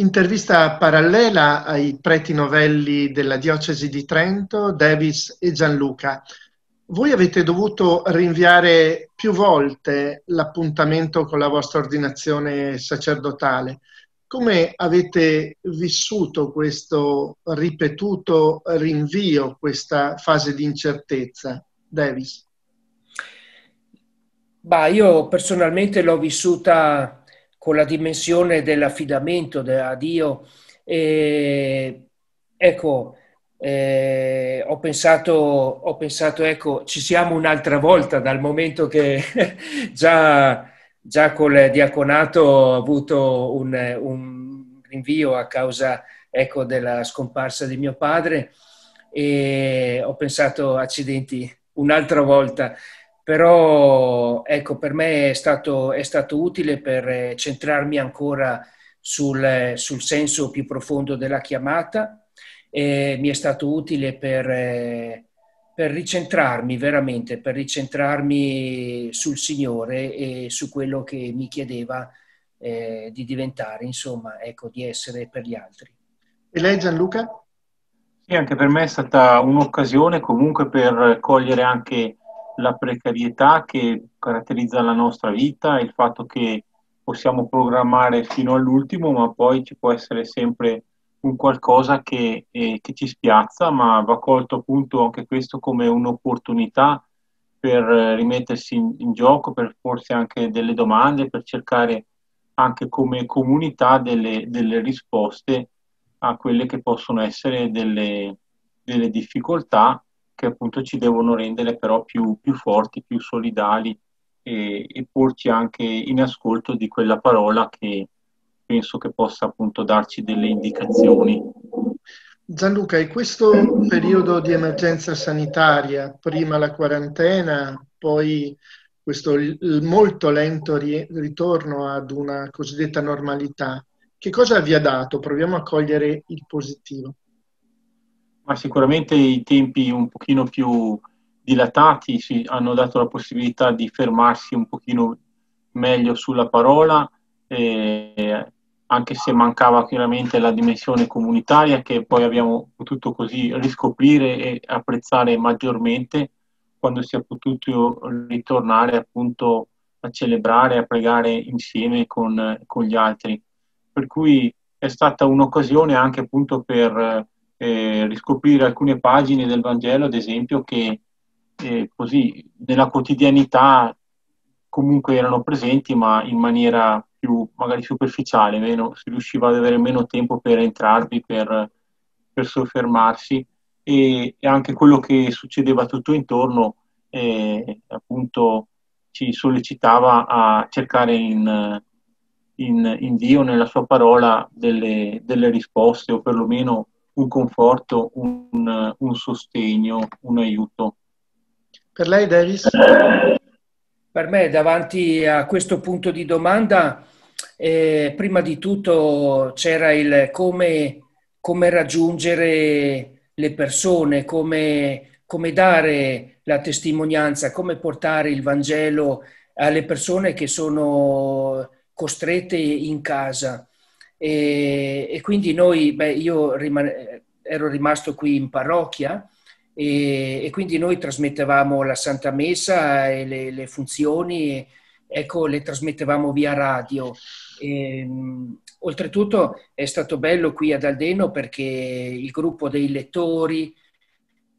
Intervista parallela ai preti novelli della diocesi di Trento, Davis e Gianluca. Voi avete dovuto rinviare più volte l'appuntamento con la vostra ordinazione sacerdotale. Come avete vissuto questo ripetuto rinvio, questa fase di incertezza, Davis? Bah, io personalmente l'ho vissuta con la dimensione dell'affidamento a Dio. E, ecco, eh, ho pensato, ho pensato, ecco, ci siamo un'altra volta dal momento che già, già col diaconato ho avuto un, un rinvio a causa ecco, della scomparsa di mio padre e ho pensato, accidenti, un'altra volta però ecco, per me è stato, è stato utile per eh, centrarmi ancora sul, sul senso più profondo della chiamata e mi è stato utile per, eh, per ricentrarmi veramente, per ricentrarmi sul Signore e su quello che mi chiedeva eh, di diventare, insomma, ecco, di essere per gli altri. E lei Gianluca? Sì, anche per me è stata un'occasione comunque per cogliere anche la precarietà che caratterizza la nostra vita, il fatto che possiamo programmare fino all'ultimo, ma poi ci può essere sempre un qualcosa che, eh, che ci spiazza, ma va colto appunto anche questo come un'opportunità per rimettersi in, in, gioco, per porsi anche delle domande, per cercare anche come comunità delle, delle risposte a quelle che possono essere delle, delle difficoltà che appunto ci devono rendere però più, più forti, più solidali e, e, porci anche in ascolto di quella parola che penso che possa appunto darci delle indicazioni. Gianluca, in questo periodo di emergenza sanitaria, prima la quarantena, poi questo molto lento ritorno ad una cosiddetta normalità, che cosa vi ha dato? Proviamo a cogliere il positivo. Ma sicuramente i tempi un pochino più dilatati ci hanno dato la possibilità di fermarsi un pochino meglio sulla parola, eh, anche se mancava chiaramente la dimensione comunitaria che poi abbiamo potuto così riscoprire e apprezzare maggiormente quando si è potuto ritornare appunto a celebrare, a pregare insieme con, con gli altri. Per cui è stata un'occasione anche appunto per eh, riscoprire alcune pagine del Vangelo, ad esempio, che eh, così nella quotidianità comunque erano presenti, ma in maniera più magari superficiale, meno, si riusciva ad avere meno tempo per entrarvi, per, per soffermarsi. E, e, anche quello che succedeva tutto intorno eh, appunto ci sollecitava a cercare in, in, in Dio, nella sua parola, delle, delle risposte o perlomeno un conforto, un, un sostegno, un aiuto. Per lei, Davis? Per me, davanti a questo punto di domanda, eh, prima di tutto c'era il come, come raggiungere le persone, come, come, dare la testimonianza, come portare il Vangelo alle persone che sono costrette in casa. E, e quindi noi, beh, io rimane, ero rimasto qui in parrocchia e, e, quindi noi trasmettevamo la Santa Messa e le, le funzioni, ecco, le trasmettevamo via radio. E, oltretutto è stato bello qui ad Aldeno perché il gruppo dei lettori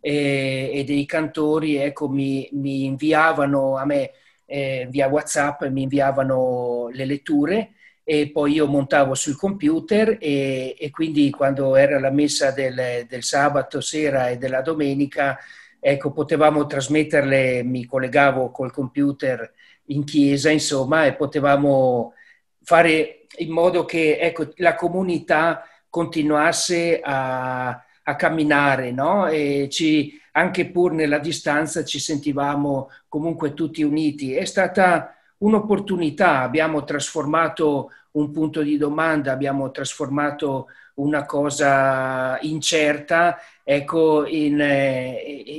e, e dei cantori ecco, mi, mi, inviavano a me eh, via WhatsApp, mi inviavano le letture e poi io montavo sul computer e, e quindi quando era la messa del, del, sabato sera e della domenica, ecco, potevamo trasmetterle, mi collegavo col computer in chiesa, insomma, e potevamo fare in modo che ecco, la comunità continuasse a, a camminare, no? E ci, anche pur nella distanza ci sentivamo comunque tutti uniti. È stata un'opportunità, abbiamo trasformato un punto di domanda, abbiamo trasformato una cosa incerta ecco, in,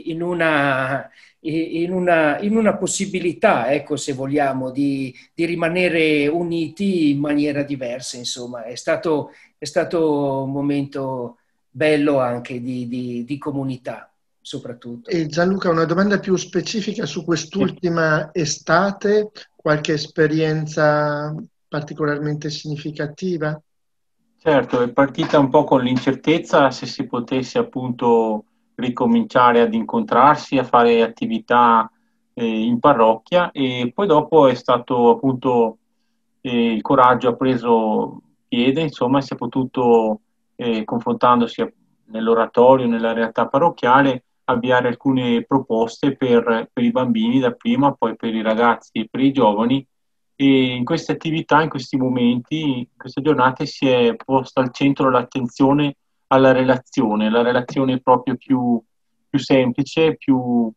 in, una, in una, in una possibilità, ecco, se vogliamo, di, di, rimanere uniti in maniera diversa. Insomma, è stato, è stato un momento bello anche di, di, di comunità soprattutto. E Gianluca, una domanda più specifica su quest'ultima estate, qualche esperienza particolarmente significativa? Certo, è partita un po' con l'incertezza se si potesse appunto ricominciare ad incontrarsi, a fare attività eh, in parrocchia e poi dopo è stato appunto eh, il coraggio ha preso piede, insomma si è potuto eh, confrontandosi nell'oratorio, nella realtà parrocchiale, avviare alcune proposte per, per i bambini dapprima, poi per i ragazzi e per i giovani. E in queste attività, in questi momenti, in queste giornate si è posta al centro l'attenzione alla relazione, la relazione proprio più, più semplice, più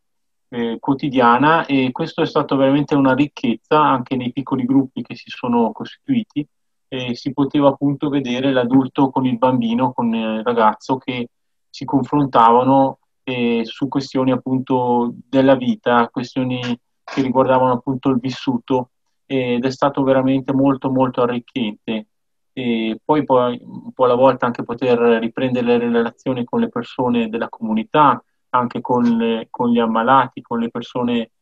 eh, quotidiana e questo è stato veramente una ricchezza anche nei piccoli gruppi che si sono costituiti e si poteva appunto vedere l'adulto con il bambino, con il ragazzo che si confrontavano eh, su questioni appunto della vita, questioni che riguardavano appunto il vissuto ed è stato veramente molto molto arricchente. E poi, poi un po' alla volta anche poter riprendere le relazioni con le persone della comunità, anche con, le, con gli ammalati, con le persone,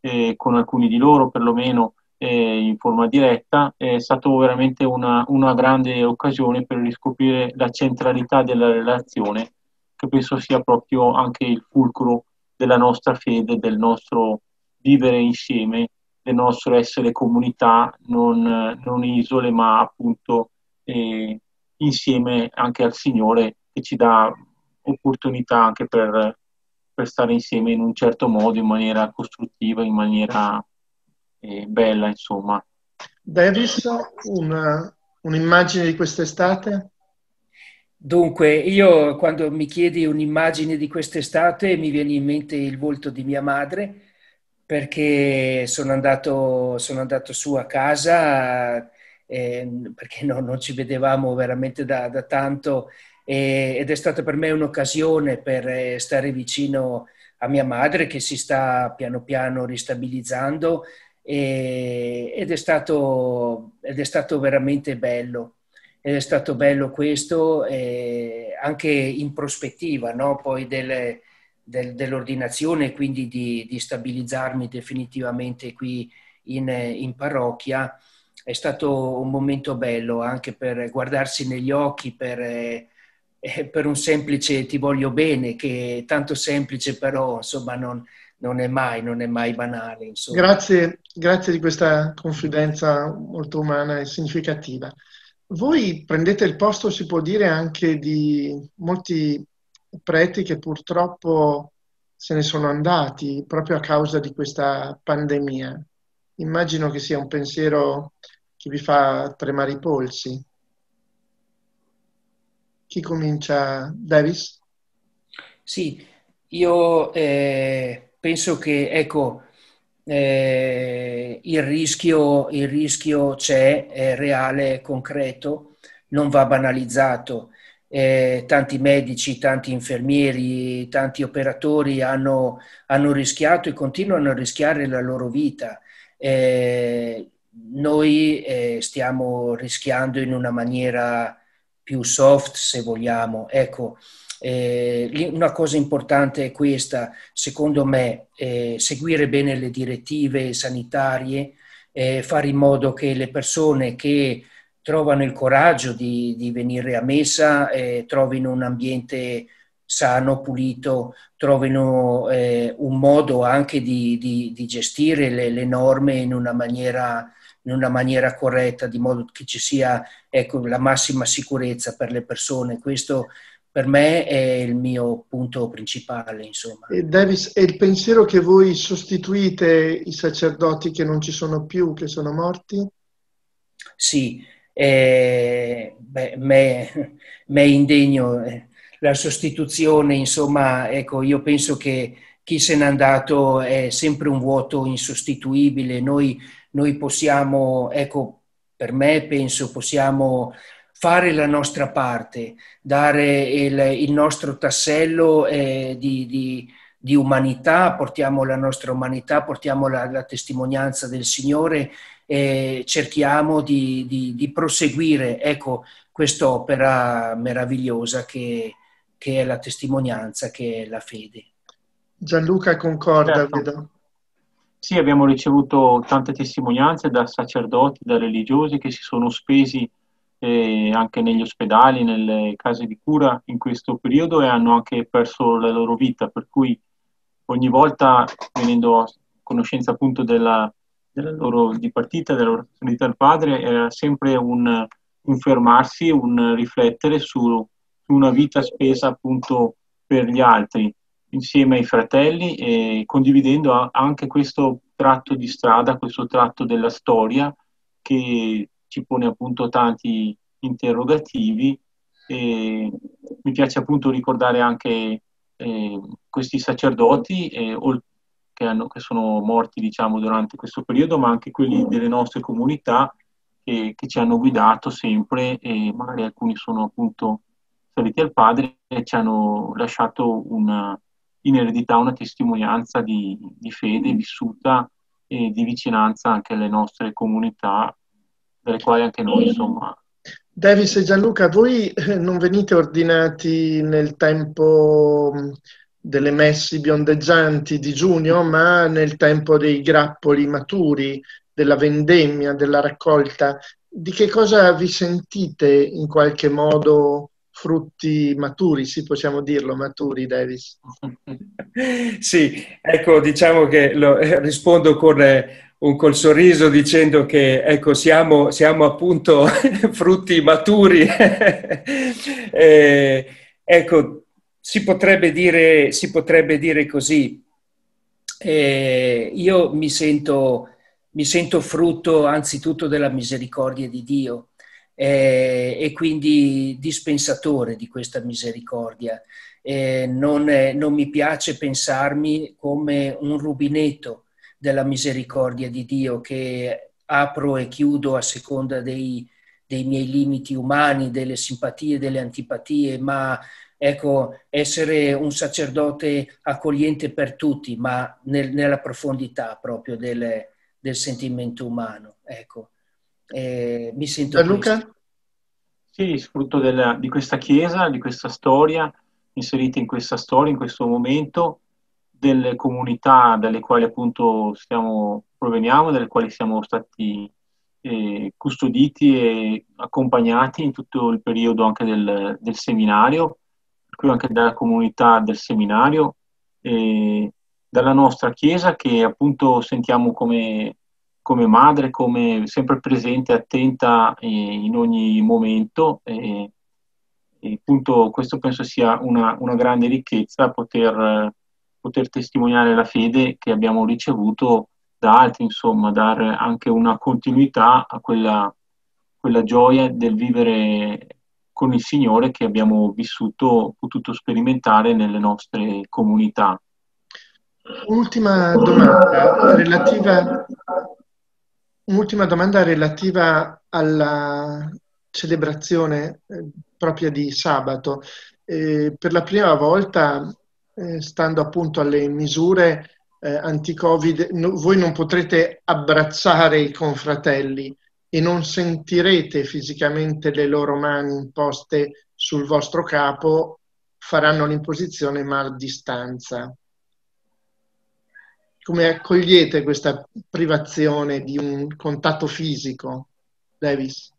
eh, con alcuni di loro perlomeno eh, in forma diretta, è stata veramente una, una grande occasione per riscoprire la centralità della relazione, che penso sia proprio anche il fulcro della nostra fede, del nostro vivere insieme, del nostro essere comunità, non, non isole, ma appunto e insieme anche al Signore che ci dà opportunità anche per, per stare insieme in un certo modo, in maniera costruttiva, in maniera eh, bella, insomma. Davis, una, un'immagine di quest'estate? Dunque, io quando mi chiedi un'immagine di quest'estate mi viene in mente il volto di mia madre perché sono andato, sono andato su a casa eh, perché no, non ci vedevamo veramente da, da tanto eh, ed è stata per me un'occasione per eh, stare vicino a mia madre che si sta piano piano ristabilizzando e, ed, è stato, ed è stato veramente bello. Ed è stato bello questo eh, anche in prospettiva no? poi delle, del, dell'ordinazione, quindi di, di, stabilizzarmi definitivamente qui in, in parrocchia è stato un momento bello anche per guardarsi negli occhi, per, eh, per un semplice ti voglio bene, che è tanto semplice però insomma non, non è mai, non è mai banale. Grazie, grazie di questa confidenza molto umana e significativa. Voi prendete il posto, si può dire, anche di molti preti che purtroppo se ne sono andati proprio a causa di questa pandemia. Immagino che sia un pensiero che vi fa tremare i polsi. Chi comincia? Davis? Sì, io eh, penso che ecco, eh, il, rischio, il rischio c'è, è reale, concreto, non va banalizzato. Eh, tanti medici, tanti infermieri, tanti operatori hanno, hanno, rischiato e continuano a rischiare la loro vita. Eh, noi eh, stiamo rischiando in una maniera più soft, se vogliamo. Ecco, eh, una cosa importante è questa, secondo me, eh, seguire bene le direttive sanitarie, eh, fare in modo che le persone che trovano il coraggio di, di venire a messa eh, trovino un ambiente sano, pulito, trovino eh, un modo anche di, di, di gestire le, le, norme in una maniera in una maniera corretta, di modo che ci sia ecco, la massima sicurezza per le persone. Questo per me è il mio punto principale. Insomma. E Davis, è il pensiero che voi sostituite i sacerdoti che non ci sono più, che sono morti? Sì, eh, beh, me, me è indegno eh, la sostituzione, insomma, ecco, io penso che chi se n'è andato è sempre un vuoto insostituibile. Noi noi possiamo, ecco, per me penso possiamo fare la nostra parte, dare il, il nostro tassello eh, di, di, di umanità, portiamo la nostra umanità, portiamo la, la testimonianza del Signore e cerchiamo di, di, di proseguire ecco, quest'opera meravigliosa che, che, è la testimonianza, che è la fede. Gianluca concorda, certo. vedo. Sì, abbiamo ricevuto tante testimonianze da sacerdoti, da religiosi che si sono spesi eh, anche negli ospedali, nelle case di cura in questo periodo e hanno anche perso la loro vita, per cui ogni volta venendo a conoscenza appunto della, della loro dipartita, della loro vita al padre, era sempre un, un fermarsi, un riflettere su, su, una vita spesa appunto per gli altri, insieme ai fratelli e condividendo anche questo tratto di strada, questo tratto della storia che ci pone appunto tanti interrogativi e mi piace appunto ricordare anche eh, questi sacerdoti eh, che, hanno, che, sono morti diciamo, durante questo periodo, ma anche quelli delle nostre comunità che, che, ci hanno guidato sempre e magari alcuni sono appunto saliti al Padre e ci hanno lasciato una, in eredità una testimonianza di, di fede vissuta e di vicinanza anche alle nostre comunità, delle quali anche noi insomma Davis e Gianluca, voi eh, non venite ordinati nel tempo mm, delle messi biondeggianti di giugno, ma nel tempo dei grappoli maturi, della vendemmia, della raccolta. Di che cosa vi sentite in qualche modo frutti maturi, sì possiamo dirlo, maturi Davis? Sì, ecco, diciamo che lo, eh, rispondo con eh, un col sorriso dicendo che ecco, siamo, siamo appunto frutti maturi. eh, ecco, si potrebbe dire, si potrebbe dire così. Eh, io mi sento, mi sento frutto anzitutto della misericordia di Dio eh, e quindi dispensatore di questa misericordia. Non, non mi piace pensarmi come un rubinetto della misericordia di Dio che apro e chiudo a seconda dei, dei miei limiti umani, delle simpatie, delle antipatie, ma ecco, essere un sacerdote accogliente per tutti, ma nel, nella profondità proprio del, del sentimento umano. Ecco. Eh, mi sento Luca? Sì, frutto della, di questa chiesa, di questa storia, inserita in questa storia, in questo momento, delle comunità dalle quali appunto stiamo, proveniamo, dalle quali siamo stati eh, custoditi e accompagnati in tutto il periodo anche del, del seminario, per cui anche dalla comunità del seminario, e dalla nostra Chiesa che appunto sentiamo come, come madre, come sempre presente, attenta eh, in ogni momento. E, appunto questo penso sia una, una grande ricchezza poter poter testimoniare la fede che abbiamo ricevuto da altri, insomma, dare anche una continuità a quella, quella gioia del vivere con il Signore che abbiamo vissuto, potuto sperimentare nelle nostre comunità. Ultima domanda relativa, un'ultima domanda relativa alla celebrazione eh, propria di sabato. Eh, per la prima volta eh, stando appunto alle misure eh, anti-Covid, no, voi non potrete abbracciare i confratelli e non sentirete fisicamente le loro mani imposte sul vostro capo, faranno l'imposizione ma a distanza. Come accogliete questa privazione di un contatto fisico, Davis?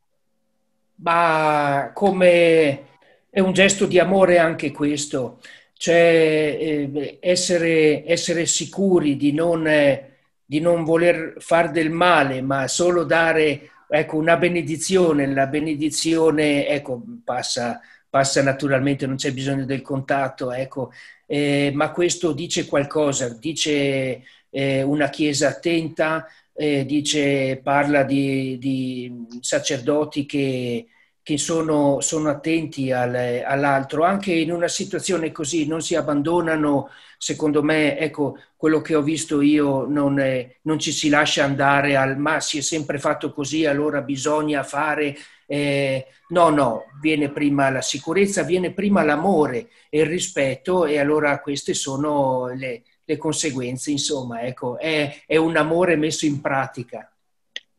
Ma come è un gesto di amore anche questo cioè essere, essere, sicuri di non, eh, di non voler far del male, ma solo dare ecco, una benedizione. La benedizione ecco, passa, passa naturalmente, non c'è bisogno del contatto, ecco, eh, ma questo dice qualcosa, dice eh, una chiesa attenta, eh, dice, parla di, di sacerdoti che che sono, sono attenti al, all'altro, anche in una situazione così non si abbandonano, secondo me, ecco, quello che ho visto io non, è, non ci si lascia andare al ma si è sempre fatto così, allora bisogna fare... Eh, no, no, viene prima la sicurezza, viene prima l'amore e il rispetto e allora queste sono le, le conseguenze, insomma, ecco, è, è un amore messo in pratica.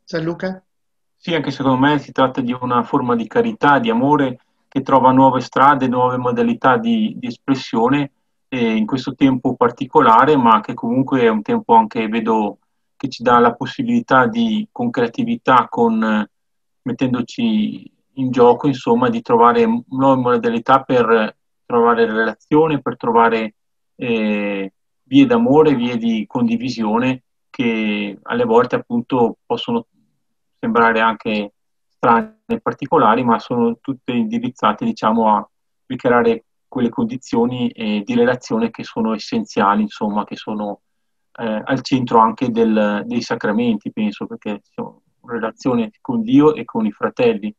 Gianluca? Sì, anche secondo me si tratta di una forma di carità, di amore che trova nuove strade, nuove modalità di, di espressione eh, in questo tempo particolare, ma che comunque è un tempo anche, vedo, che ci dà la possibilità di, con creatività, con, mettendoci in gioco, insomma, di trovare nuove modalità per trovare relazione, per trovare eh, vie d'amore, vie di condivisione che alle volte appunto possono sembrare anche strane e particolari, ma sono tutte indirizzate diciamo, a ricreare quelle condizioni eh, di relazione che sono essenziali, insomma, che sono eh, al centro anche del, dei sacramenti, penso, perché sono relazione con Dio e con i fratelli.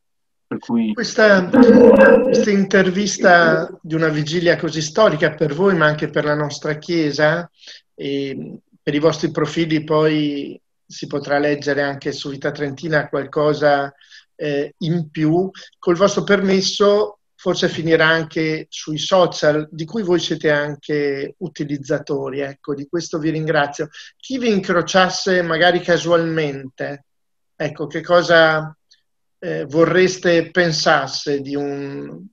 Cui... questa, questa intervista di una vigilia così storica per voi, ma anche per la nostra Chiesa, e per i vostri profili poi si potrà leggere anche su Vita Trentina qualcosa eh, in più. Col vostro permesso forse finirà anche sui social, di cui voi siete anche utilizzatori. Ecco, di questo vi ringrazio. Chi vi incrociasse magari casualmente, ecco, che cosa eh, vorreste pensasse di un,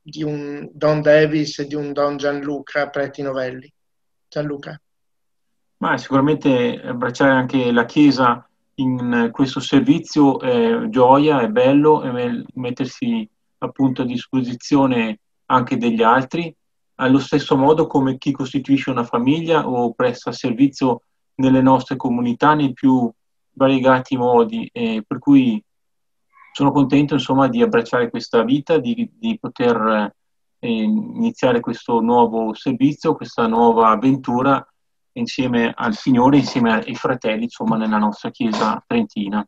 di un Don Davis e di un Don Gianluca Preti Novelli? Gianluca. Ma sicuramente abbracciare anche la Chiesa in questo servizio è gioia, è bello, è mettersi appunto a disposizione anche degli altri, allo stesso modo come chi costituisce una famiglia o presta servizio nelle nostre comunità nei più variegati modi, eh, per cui sono contento insomma di abbracciare questa vita, di, di poter eh, iniziare questo nuovo servizio, questa nuova avventura insieme al Signore, insieme ai fratelli, insomma, nella nostra Chiesa trentina.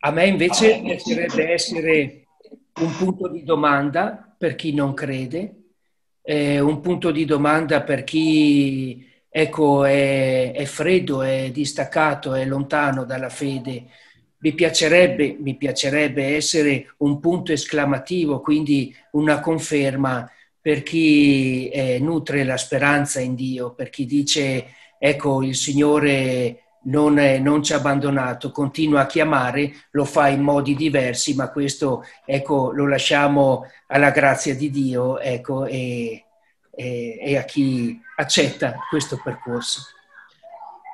A me invece piacerebbe essere un punto di domanda per chi non crede, eh, un punto di domanda per chi ecco, è, è, freddo, è distaccato, è lontano dalla fede. Mi piacerebbe, mi piacerebbe essere un punto esclamativo, quindi una conferma per chi eh, nutre la speranza in Dio, per chi dice ecco il Signore non, è, non, ci ha abbandonato, continua a chiamare, lo fa in modi diversi, ma questo ecco, lo lasciamo alla grazia di Dio ecco, e, e, e a chi accetta questo percorso.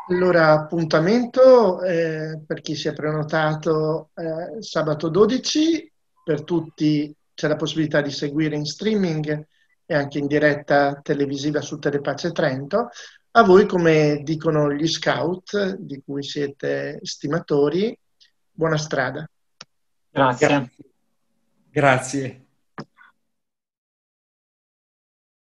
Allora, appuntamento eh, per chi si è prenotato eh, sabato 12, per tutti c'è la possibilità di seguire in streaming e anche in diretta televisiva su Telepace Trento. A voi, come dicono gli scout, di cui siete stimatori, buona strada. Grazie. Grazie.